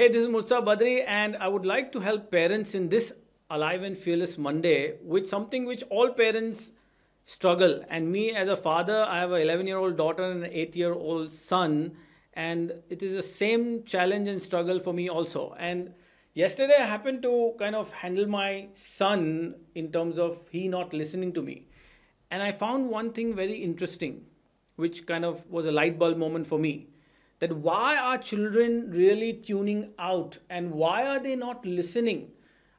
Hey, this is Murtaza Badri, and I would like to help parents in this Alive and Fearless Monday with something which all parents struggle. And me, as a father, I have an 11 year old daughter and an 8 year old son, and it is the same challenge and struggle for me also. And yesterday, I happened to kind of handle my son in terms of he not listening to me. And I found one thing very interesting, which kind of was a light bulb moment for me that why are children really tuning out and why are they not listening?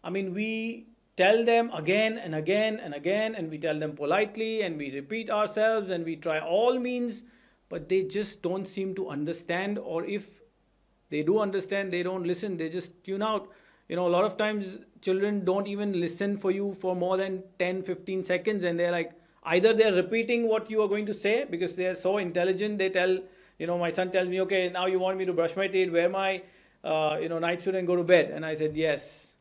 I mean, we tell them again and again and again, and we tell them politely, and we repeat ourselves, and we try all means, but they just don't seem to understand. Or if they do understand, they don't listen, they just tune out. You know, a lot of times children don't even listen for you for more than 10, 15 seconds, and they're like, either they're repeating what you are going to say because they're so intelligent, they tell, you know, my son tells me, okay, now you want me to brush my teeth, wear my, uh, you know, night suit and go to bed. And I said, yes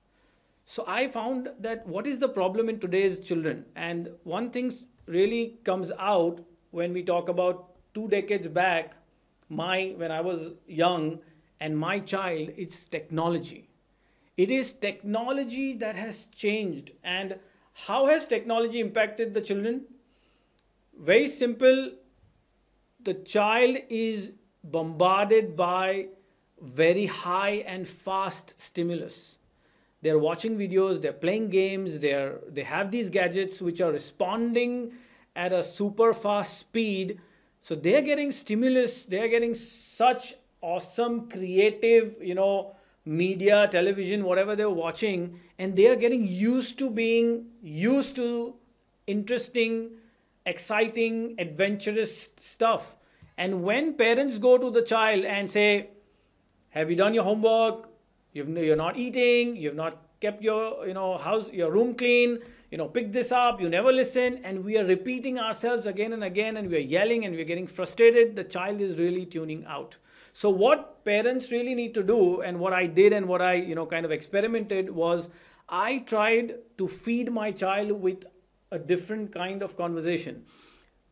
so I found that what is the problem in today's children? And one thing really comes out when we talk about two decades back, my when I was young and my child, it's technology. It is technology that has changed. And how has technology impacted the children? Very simple. The child is bombarded by very high and fast stimulus. They're watching videos they're playing games they're they have these gadgets which are responding at a super fast speed. So they're getting stimulus they're getting such awesome creative you know media television whatever they're watching and they are getting used to being used to interesting exciting adventurous stuff. And when parents go to the child and say have you done your homework? You've, you're not eating, you've not kept your you know house your room clean you know pick this up you never listen and we are repeating ourselves again and again and we are yelling and we're getting frustrated the child is really tuning out. So what parents really need to do and what i did and what i you know kind of experimented was i tried to feed my child with a different kind of conversation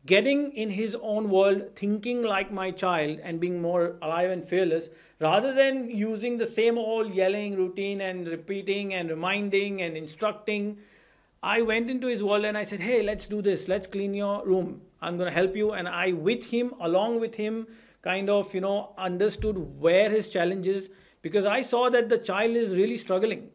getting in his own world, thinking like my child, and being more alive and fearless, rather than using the same old yelling routine and repeating and reminding and instructing. I went into his world and I said, Hey, let's do this. Let's clean your room. I'm going to help you. And I, with him, along with him, kind of, you know, understood where his challenge is because I saw that the child is really struggling.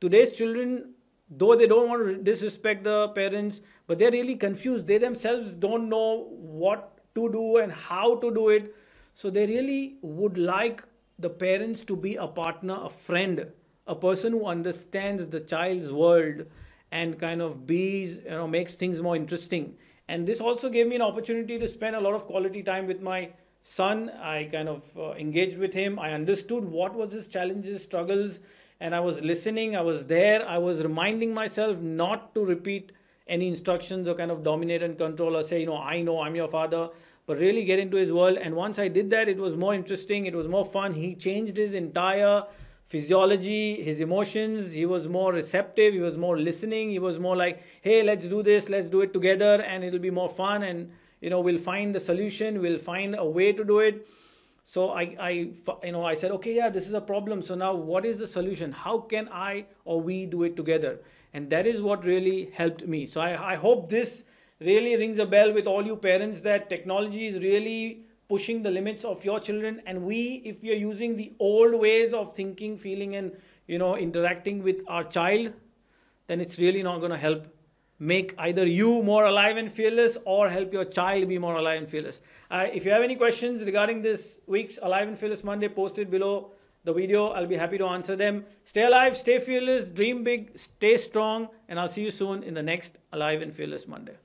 Today's children though they don't want to disrespect the parents but they're really confused. They themselves don't know what to do and how to do it. So they really would like the parents to be a partner a friend a person who understands the child's world and kind of bees you know makes things more interesting. And this also gave me an opportunity to spend a lot of quality time with my son. I kind of uh, engaged with him. I understood what was his challenges struggles and I was listening, I was there, I was reminding myself not to repeat any instructions or kind of dominate and control or say, you know, I know I'm your father, but really get into his world. And once I did that, it was more interesting, it was more fun. He changed his entire physiology, his emotions. He was more receptive, he was more listening, he was more like, hey, let's do this, let's do it together, and it'll be more fun. And, you know, we'll find the solution, we'll find a way to do it so I, I you know i said okay yeah this is a problem. So now what is the solution? How can i or we do it together? And that is what really helped me. So i, I hope this really rings a bell with all you parents that technology is really pushing the limits of your children. And we if we are using the old ways of thinking feeling and you know interacting with our child then it's really not going to help make either you more alive and fearless or help your child be more alive and fearless. Uh, if you have any questions regarding this week's Alive and Fearless Monday, post it below the video. I'll be happy to answer them. Stay alive, stay fearless, dream big, stay strong, and I'll see you soon in the next Alive and Fearless Monday.